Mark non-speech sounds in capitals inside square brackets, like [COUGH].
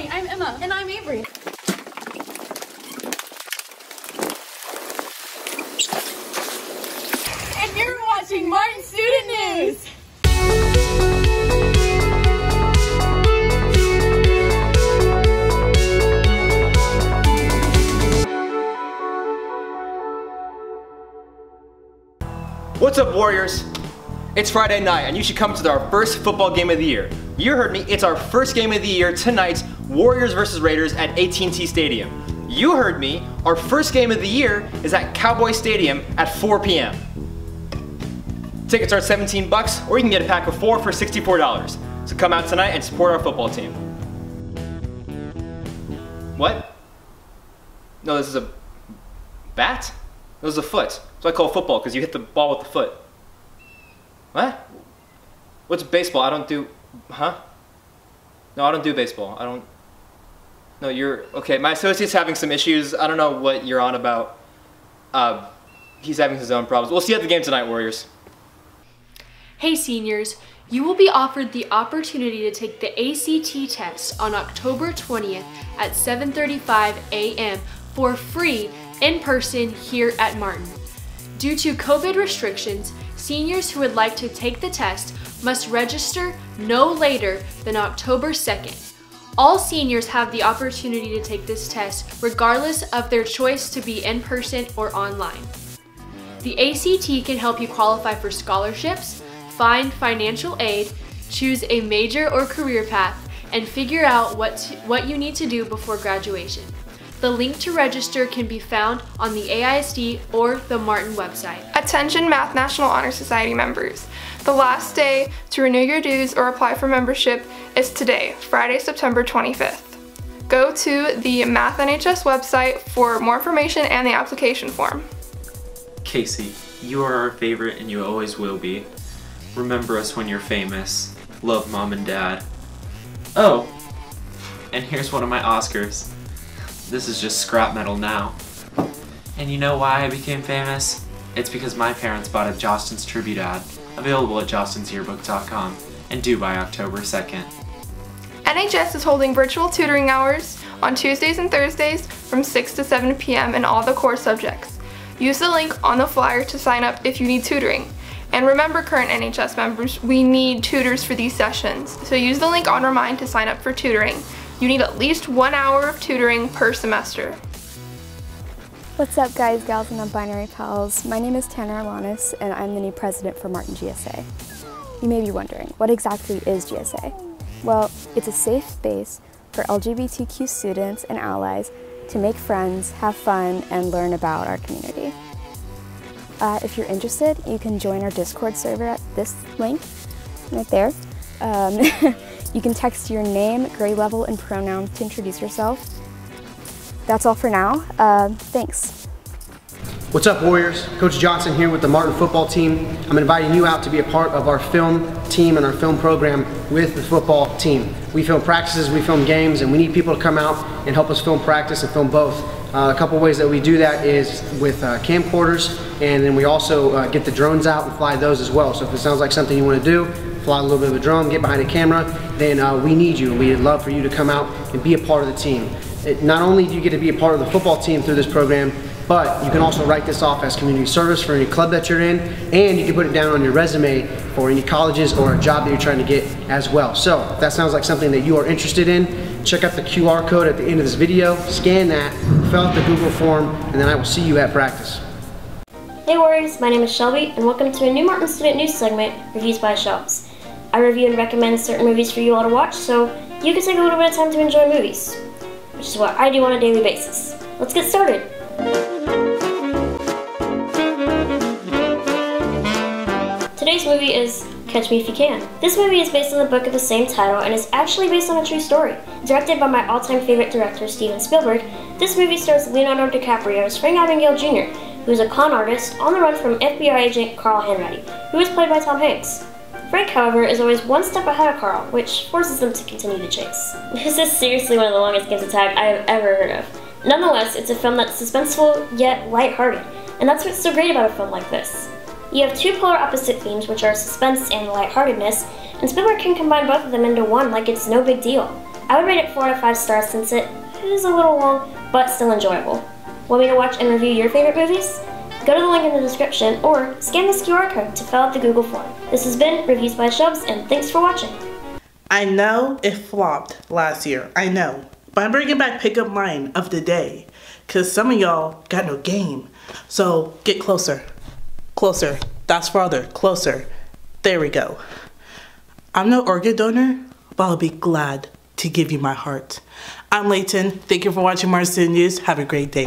Hi, I'm Emma. And I'm Avery. And you're watching Martin Student News. What's up, Warriors? It's Friday night, and you should come to our first football game of the year. You heard me, it's our first game of the year tonight, Warriors versus Raiders at AT&T Stadium. You heard me, our first game of the year is at Cowboy Stadium at 4 p.m. Tickets are 17 bucks, or you can get a pack of four for $64. So come out tonight and support our football team. What? No, this is a bat? This is a foot. So I call football because you hit the ball with the foot. What? What's baseball? I don't do. Huh? No, I don't do baseball. I don't. No, you're. Okay, my associate's having some issues. I don't know what you're on about. Uh, he's having his own problems. We'll see you at the game tonight, Warriors. Hey seniors, you will be offered the opportunity to take the ACT test on October 20th at 7:35 a.m. for free in person here at Martin. Due to COVID restrictions, seniors who would like to take the test must register no later than October 2nd. All seniors have the opportunity to take this test regardless of their choice to be in person or online. The ACT can help you qualify for scholarships, find financial aid, choose a major or career path, and figure out what, to- what you need to do before graduation. The link to register can be found on the AISD or the Martin website. Attention Math National Honor Society members. The last day to renew your dues or apply for membership is today, Friday, September 25th. Go to the Math NHS website for more information and the application form. Casey, you are our favorite and you always will be. Remember us when you're famous. Love mom and dad. Oh, and here's one of my Oscars. This is just scrap metal now. And you know why I became famous? It's because my parents bought a Jostens tribute ad, available at jostensyearbook.com, and due by October 2nd. NHS is holding virtual tutoring hours on Tuesdays and Thursdays from 6 to 7 p.m. in all the core subjects. Use the link on the flyer to sign up if you need tutoring. And remember current NHS members, we need tutors for these sessions. So use the link on Remind to sign up for tutoring. You need at least one hour of tutoring per semester. What's up guys, gals, and non-binary pals? My name is Tanner Alanis and I'm the new president for Martin GSA. You may be wondering, what exactly is GSA? Well, it's a safe space for LGBTQ students and allies to make friends, have fun, and learn about our community. Uh, if you're interested, you can join our Discord server at this link, right there. Um, [LAUGHS] you can text your name, grade level, and pronoun to introduce yourself. That's all for now. Uh, thanks. What's up, Warriors? Coach Johnson here with the Martin football team. I'm inviting you out to be a part of our film team and our film program with the football team. We film practices, we film games, and we need people to come out and help us film practice and film both. Uh, a couple ways that we do that is with uh, camcorders, and then we also uh, get the drones out and fly those as well. So if it sounds like something you want to do, fly a little bit of a drone, get behind a camera, then uh, we need you. We'd love for you to come out and be a part of the team. It, not only do you get to be a part of the football team through this program, but you can also write this off as community service for any club that you're in, and you can put it down on your resume for any colleges or a job that you're trying to get as well. So if that sounds like something that you are interested in, check out the QR code at the end of this video, scan that, fill out the Google form, and then I will see you at practice. Hey Warriors, my name is Shelby, and welcome to a new Martin Student News segment, Reviews by Shelves. I review and recommend certain movies for you all to watch, so you can take a little bit of time to enjoy movies, which is what I do on a daily basis. Let's get started. Today's movie is Catch Me If You Can. This movie is based on the book of the same title and is actually based on a true story. Directed by my all-time favorite director, Steven Spielberg, this movie stars Leonardo DiCaprio as Frank Abagnale Jr., who is a con artist on the run from FBI agent Carl Hanratty, who is played by Tom Hanks. Frank, however, is always one step ahead of Carl, which forces them to continue the chase. [LAUGHS] This is seriously one of the longest games of tag I have ever heard of. Nonetheless, it's a film that's suspenseful yet lighthearted, and that's what's so great about a film like this. You have two polar opposite themes, which are suspense and lightheartedness, and Spielberg can combine both of them into one like it's no big deal. I would rate it 4 out of 5 stars since it is a little long, but still enjoyable. Want me to watch and review your favorite movies? Go to the link in the description or scan this QR code to fill out the Google form. This has been Reviews by Shubs, and thanks for watching. I know it flopped last year, I know. But I'm bringing back pickup line of the day. Because some of y'all got no game. So get closer. Closer. That's farther. Closer. There we go. I'm no organ donor, but I'll be glad to give you my heart. I'm Layton. Thank you for watching Martin News. Have a great day.